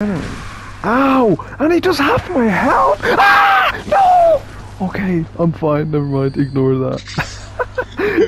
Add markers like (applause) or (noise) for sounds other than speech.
Ow! And he just half my health! Ah! No! Okay, I'm fine, never mind, ignore that. (laughs)